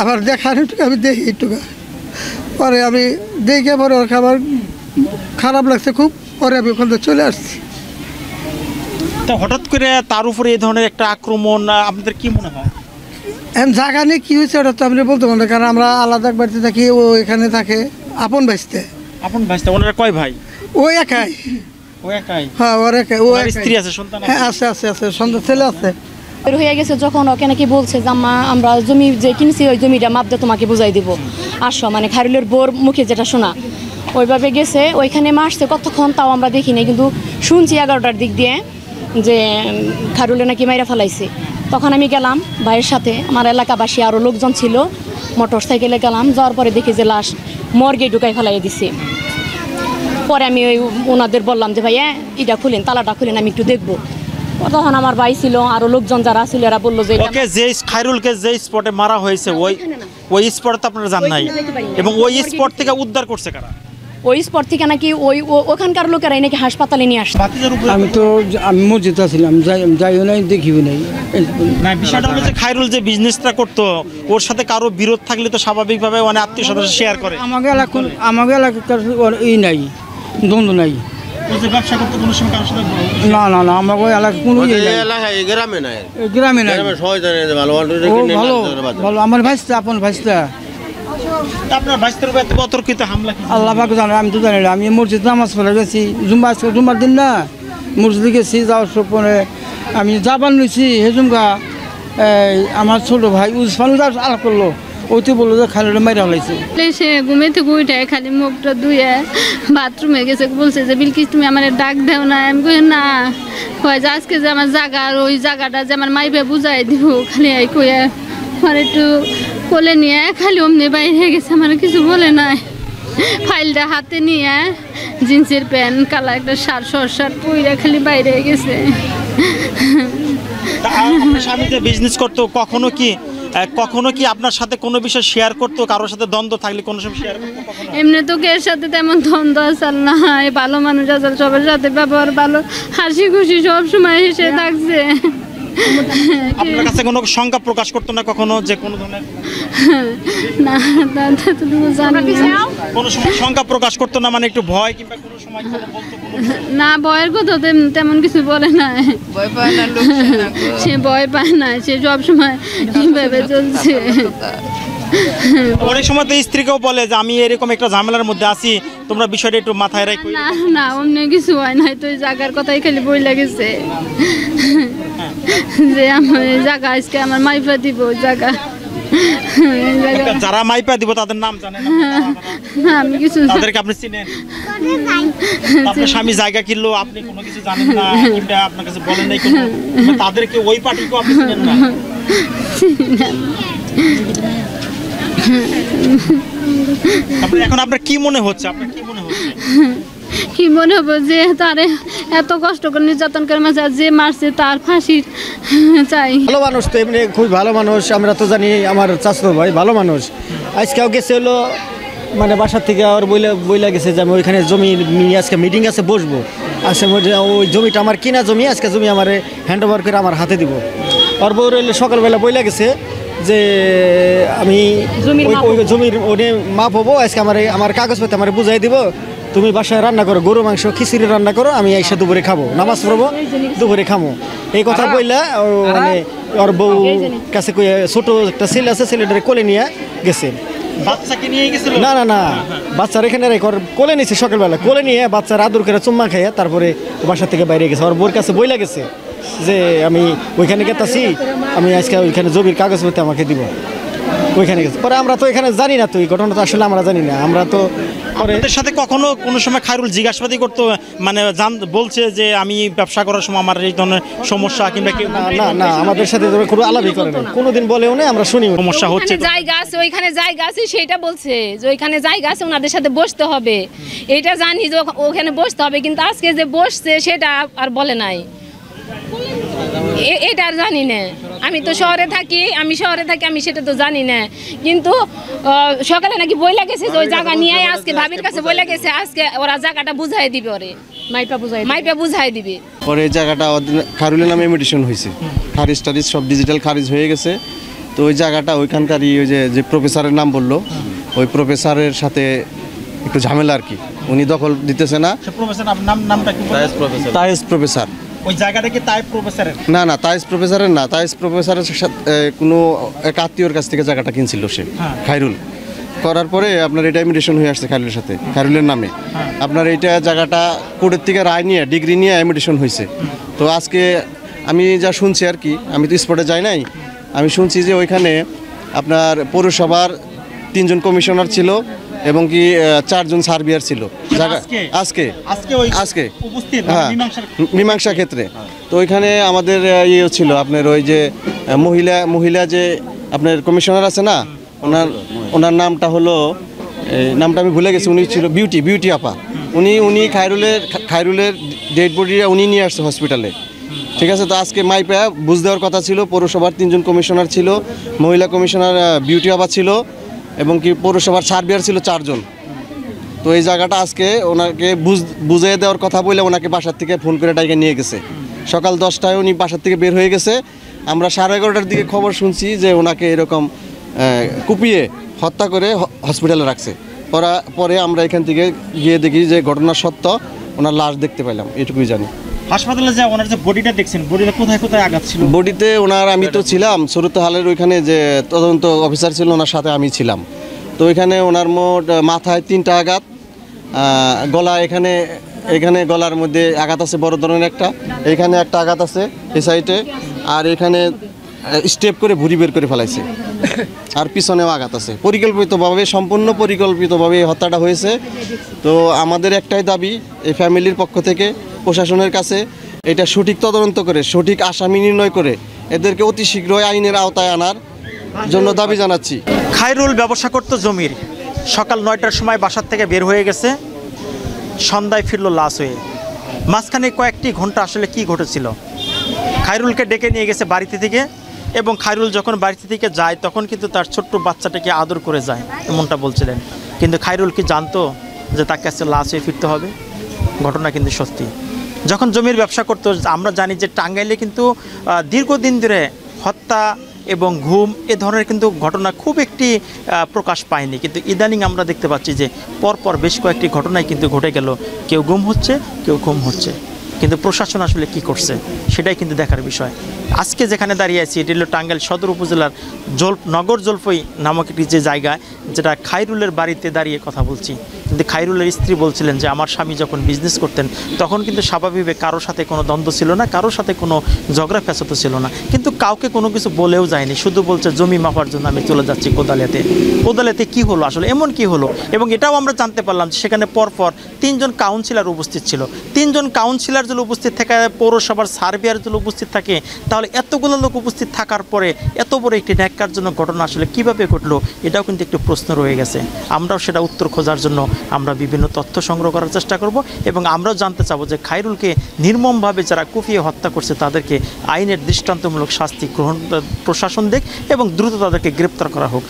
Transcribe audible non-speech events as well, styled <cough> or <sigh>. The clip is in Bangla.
আবার দেখার আমি দেখি একটু। পরে আমি দেখে পরে ওর খাবার খারাপ লাগছে খুব পরে আমি ওখান থেকে চলে আসছি। তা হঠাৎ করে তার উপরে এই ধরনের একটা আক্রমণ আপনাদের কি মনে হয়? জায়গা নিয়ে কী হয়েছে ওটা তো আপনি বলতে পারেন কারণ আমরা আলাদা বাড়িতে থাকি ও এখানে থাকে আপন বাঁচতে আপন ভাইস্তা ওনারা কয় ভাই? ও একাই। ও একাই? হ্যাঁ ওর একাই ও স্ত্রী আছে সন্তান আছে? হ্যাঁ আছে আছে আছে সন্ধ্যা ছেলে আছে। বের হয়ে গেছে যখন ওকে নাকি বলছে যে, আম্মা, আমরা জমি যে কিনছি, ওই জমিটা মাপ দিয়ে তোমাকে বুঝাই দিব। আসো মানে খারুলের বোর মুখে যেটা শোনা। ওইভাবে গেছে, ওইখানে মারছে কতক্ষণ তাও আমরা দেখি নাই, কিন্তু শুনছি এগারোটার দিক দিয়ে যে খারুলে নাকি মাইরা ফেলাইছে। তখন আমি গেলাম ভাইয়ের সাথে, আমার এলাকাবাসী আরও লোকজন ছিল মোটর সাইকেলে গেলাম, যাওয়ার পরে দেখি যে লাশ মর্গে ঢুকাই ফেলাই দিছে। পরে আমি ওই ওনাদের বললাম যে, ভাইয়া, এটা খুলেন, তালাটা খুলেন, আমি একটু দেখব। তখন আমার ভাই ছিল আরও লোকজন যারা ছিল এরা বলল যে ওকে যে খাইরুলকে যে স্পটে মারা হয়েছে ওই ওই স্পট তো আপনারা জান নাই। এবং ওই স্পট থেকে উদ্ধার করছে কারা? ওই স্পট থেকে নাকি ওই ও- ওখানকার লোকেরাই নাকি হাসপাতালে নিয়ে আসছে। আমি তো আমি মসজিদে ছিলাম যাই যাইও নাই দেখিও নাই। না বিষয়টা হলো যে খাইরুল যে বিজনেসটা করতো ওর সাথে কারও বিরোধ থাকলে তো স্বাভাবিকভাবে মানে আত্মীয় সদস্য শেয়ার করে। আমাকে এলাকা আমাকে এলাকার ওর ই নাই দ্বন্দ্ব নাই। না না না এলাকা কোনো নাই। এলাকায় গ্রামে নাই। এই গ্রামে নাই। গ্রামে সবাই জানে যে ভালো ভালো ভালো ভালো আমার ভাইস্তা আপন ভাইস্তা। আপনার বাইশের উপরে এত অতর্কিত হামলা আল্লাহ পাকে জানে আমি তো জানি না। আমি মসজিদ নামাজ পড়ে গেছি। জুম্বা আজকে জুম্বার দিন না মসজিদে গেছি যাওয়ার সব পরে আমি যাবার নিছি হেজুমগা এই আমার ছোট ভাই উসফান আলাপ করল। ওইতে বলল যে খালি মাইরা হলাইছে সে ঘুমে থেকে উঠে খালি মুখটা ধুয়ে বাথরুমে গেছে বলছে যে বিলকিস তুমি আমার ডাক দেও না। আমি কই না। কয় যে আজকে যে আমার জায়গা আর ওই জায়গাটা যে আমার মাইবে বুঝাই দিব। খালি এই কয়ে আমার একটু কোলে নিয়ে খালি অমনি বাইরে গেছে আমার কিছু বলে নাই। ফাইলটা হাতে নিয়ে জিন্সের প্যান্ট কালা একটা শার্ট শর্ট শার্ট পইরা খালি বাইরে গেছে। তা আপনার স্বামী বিজনেস করতো কখনো কি? কখনো কি আপনার সাথে কোনো বিষয় শেয়ার করতো? কারোর সাথে দ্বন্দ্ব থাকলে কোনো সময় শেয়ার করতো এমনি তো এর সাথে তেমন দ্বন্দ্ব আসাল না। এই ভালো মানুষ আসাল সবার সাথে ব্যবহার ভালো। হাসি খুশি সব সময় হেসে থাকছে। আপনার কাছে কোনো শঙ্কা প্রকাশ করতো না কখনো যে কোনো ধরনের? না দাদা তুমি জানি কোনো সময় শঙ্কা প্রকাশ করতো না? মানে একটু ভয় কিংবা না ভয়ের কথা তেম- তেমন কিছু বলে না। সে ভয় পায় না সে সব সময় ভেবে চলছে? অনেক সময় তো স্ত্রীকেও বলে যে আমি এরকম একটা ঝামেলার মধ্যে আছি তোমরা বিষয়টা একটু মাথায় রাখো। না না অন্য কিছু হয় না তো ওই জায়গার কথাই খালি বই লাগেছে। যে আমার জায়গা আজকে আমার মাইফা দিব জায়গা <laughs> যারা মাইপা দিব তাদের নাম জানেন আমি কিছু তাদেরকে আপনি চিনেন। আপনার স্বামী জায়গা কিনলো আপনি কোনো কিছু জানেন না কিংবা আপনার কাছে বলেন নাই কোনো। <laughs> তাদেরকে ওই পার্টিকেও আপনি চিনেন না। এখন আপনার কি মনে হচ্ছে? আপনার কি মনে হচ্ছে? <laughs> কি মনে হবে যে তারে এত কষ্ট করে নির্যাতন করে মাঝে যে মারছে তার ফাঁসি চাই। ভালো মানুষ তো এমনি খুব ভালো মানুষ আমরা তো জানি আমার চাচতো ভাই ভালো মানুষ। আজকেও গেছে হলো মানে বাসার থেকে আর বইলা বইলা গেছে যে আমি ওইখানে জমি নিয়ে আজকে মিটিং আছে বসবো। আজকে ওই জমিটা আমার কিনা জমি আজকে জমি আমার হ্যান্ড ওভার করে আমার হাতে দিব। আর বউ রইলে সকালবেলা বইলা গেছে যে আমি জমির ওই- ওই জমির ওনে মাপ হব আজকে আমার আমার কাগজপত্র আমার বুঝাই দিব। তুমি বাসায় রান্না করো গরু মাংস খিচুড়ি রান্না করো আমি এসে দুপুরে খাব। নামাজ পড়ব দুপুরে খামো। এই কথা বললা ও মানে ওর বউ কাছে ছোট একটা ছেলে আছে ছেলেটারে কোলে নিয়ে গেছে। বাচ্চাকে নিয়ে না না না। বাচ্চার এখানে কোলে নিছে সকালবেলা। কোলে নিয়ে বাচ্চার আদর করে চুম্মা খাইয়া তারপরে ও বাসা থেকে বাইরে গেছে। ওর বোর কাছে বইলা গেছে যে আমি ওইখানে গেতাছি আমি আজকে ওইখানে জমির কাগজপত্র আমাকে দিব। ওইখানে গেছে। পরে আমরা তো এখানে জানি না তো এই ঘটনাটা আসলে আমরা জানি না। আমরা তো আপনাদের সাথে কখনো কোনো সময় খায়রুল জিজ্ঞাসাবাদি করতো মানে জান বলছে যে আমি ব্যবসা করার সময় আমার এই ধরনের সমস্যা কিংবা কি না না আমাদের সাথে কোনো আলাপই করে না কোনোদিন বলেও না আমরা শুনি সমস্যা হচ্ছে জায়গা আছে ওইখানে জায়গা আছে সেটা বলছে যে ওইখানে জায়গা আছে ওনাদের সাথে বসতে হবে। এটা জানি যে ওখা- ওখানে বসতে হবে কিন্তু আজকে যে বসছে সেটা আর বলে নাই। এ- এটা আর জানি না। আমি তো শহরে থাকি আমি শহরে থাকি আমি সেটা তো জানি না। কিন্তু সকালে নাকি বই লাগেছে যে ওই জায়গা নিয়ে আয় আজকে ভাবির কাছে বই লাগেছে আজকে ওরা জায়গাটা বুঝাই দিবে ওরে। মাইপা বুঝাই মাইপা বুঝাই দিবে। পরে জায়গাটা খারুলের নামে হয়েছে। খারিজ টারিজ সব ডিজিটাল খারিজ হয়ে গেছে। তো ওই জায়গাটা ওইখানকারই ওই যে যে প্রফেসরের নাম বলল ওই প্রফেসরের সাথে একটু ঝামেলা আর কি। উনি দখল দিতেছে না। প্রফেসর ওই জায়গাটা কি তাই প্রফেসরের? না না তাইস প্রফেসরের না তাইস প্রফেসরের সাথে কোনো এক আত্মীয়র কাছ থেকে জায়গাটা কিনছিল সে হ্যাঁ। খাইরুল। করার পরে আপনার এটা ইমিটেশন হয়ে আসছে খাইরুলের সাথে খাইরুলের নামে। হ্যাঁ। আপনার এইটা জায়গাটা কোর্টের থেকে রায় নিয়ে ডিগ্রি নিয়ে ইমিটেশন হয়েছে তো আজকে আমি যা শুনছি আর কি আমি তো স্পটে যাই নাই আমি শুনছি যে ওইখানে আপনার পৌরসভার তিনজন কমিশনার ছিল এবং কি চারজন সার্বিয়ার ছিল। আজকে? আজকে। আজকে উপস্থিত হ্যাঁ। মীমাংসা ক্ষেত্রে। তো ওইখানে আমাদের আহ, ইয়ে ছিল আপনার ওই যে মহিলা মহিলা যে আপনার কমিশনার আছে না ওনার ওনার নামটা হলো নামটা আমি ভুলে গেছি উনি ছিল বিউটি বিউটি আপা। উনি উনি খায়রুলের খায়রুলের ডেড বডিটা উনি নিয়ে আসছে হসপিটালে। ঠিক আছে? তো আজকে মাই মাইপা বুঝ দেওয়ার কথা ছিল পৌরসভার তিনজন কমিশনার ছিল মহিলা কমিশনার বিউটি আপা ছিল এবং কি পৌরসভার সার্বিয়ার ছিল চারজন। তো এই জায়গাটা আজকে ওনাকে বুঝ- বুঝিয়ে দেওয়ার কথা বলে ওনাকে বাসার থেকে ফোন করে ডাইকে নিয়ে গেছে। সকাল দশটায় উনি বাসার থেকে বের হয়ে গেছে। আমরা সাড়ে এগারোটার দিকে খবর শুনছি যে ওনাকে এরকম কুপিয়ে হত্যা করে হসপিটালে রাখছে। পরা, পরে আমরা এখান থেকে গিয়ে দেখি যে ঘটনা সত্য, ওনার লাশ দেখতে পাইলাম, এটুকুই জানি। হাসপাতালে যা ওনার যে বডিটা দেখছেন বডিটা কোথায় কোথায় আঘাত ছিল? বডিতে ওনার আমি তো ছিলাম সুরত হালের ওইখানে যে তদন্ত অফিসার ছিল, ওনার সাথে আমি ছিলাম। তো ওইখানে ওনার মোট মাথায় তিনটা আঘাত গলা এখানে এখানে গলার মধ্যে আঘাত আছে, বড় ধরনের একটা। এখানে একটা আঘাত আছে, এই সাইডে আর এখানে স্টেপ করে ভুড়ি বের করে ফেলাইছে। আর পিছনেও আঘাত আছে। পরিকল্পিতভাবে, সম্পূর্ণ পরিকল্পিতভাবে হত্যাটা হয়েছে। তো আমাদের একটাই দাবি, এই ফ্যামিলির পক্ষ থেকে, প্রশাসনের কাছে এটা সঠিক তদন্ত করে, সঠিক আসামি নির্ণয় করে, এদেরকে অতি শীঘ্রই আইনের আওতায় আনার জন্য দাবি জানাচ্ছি। খায়রুল ব্যবসা করতো জমির। সকাল নয়টার সময় বাসার থেকে বের হয়ে গেছে। সন্ধ্যায় ফিরল লাশ হয়ে। মাঝখানে কয়েকটি ঘণ্টা আসলে কি ঘটেছিল? খায়রুলকে ডেকে নিয়ে গেছে বাড়িতে থেকে। এবং খায়রুল যখন বাড়িতে থেকে যায়, তখন কিন্তু তার ছোট্ট বাচ্চাটাকে আদর করে যায়, এমনটা বলছিলেন। কিন্তু খায়রুল কি জানতো যে তার কাছে লাশ হয়ে ফিরতে হবে? ঘটনা কিন্তু সত্যি। যখন জমির ব্যবসা করতো, আমরা জানি যে টাঙ্গাইলে কিন্তু দীর্ঘদিন ধরে হত্যা এবং ঘুম এ ধরনের কিন্তু ঘটনা খুব একটি প্রকাশ পায়নি। কিন্তু ইদানিং আমরা দেখতে পাচ্ছি যে পরপর বেশ কয়েকটি ঘটনায় কিন্তু ঘটে গেল। কেউ গুম হচ্ছে, কেউ ঘুম হচ্ছে। কিন্তু প্রশাসন আসলে কি করছে, সেটাই কিন্তু দেখার বিষয়। আজকে যেখানে দাঁড়িয়ে আছি, এটি হলো টাঙ্গাইল সদর উপজেলার জল নগর জলপই নামক একটি যে জায়গা, যেটা খাইরুলের বাড়িতে দাঁড়িয়ে কথা বলছি। খাইরুলের স্ত্রী বলছিলেন যে, আমার স্বামী যখন বিজনেস করতেন, তখন কিন্তু স্বাভাবিকভাবে কারোর সাথে কোনো দ্বন্দ্ব ছিল না, কারোর সাথে কোনো ঝগড়া ফ্যাসাদ ছিল না। কিন্তু কাউকে কোনো কিছু বলেও যায়নি, শুধু বলছে, জমি মাপার জন্য আমি চলে যাচ্ছি কোদালিয়াতে কোদালিয়াতে কি হলো আসলে? এমন কি হলো? এবং এটাও আমরা জানতে পারলাম যে, সেখানে পরপর তিনজন কাউন্সিলর উপস্থিত ছিল। তিনজন কাউন্সিলর যদি উপস্থিত থাকে, পৌরসভার সার্ভিয়ার যদি উপস্থিত থাকে, তাহলে এতগুলো লোক উপস্থিত থাকার পরে এত বড় একটি ন্যাক্কার জন্য ঘটনা আসলে কীভাবে ঘটলো? এটাও কিন্তু একটু প্রশ্ন রয়ে গেছে। আমরাও সেটা উত্তর খোঁজার জন্য আমরা বিভিন্ন তথ্য সংগ্রহ করার চেষ্টা করব এবং আমরাও জানতে চাবো যে খাইরুলকে নির্মমভাবে যারা কুপিয়ে হত্যা করছে, তাদেরকে আইনের দৃষ্টান্তমূলক শাস্তি গ্রহণ প্রশাসন দেখ এবং দ্রুত তাদেরকে গ্রেপ্তার করা হোক।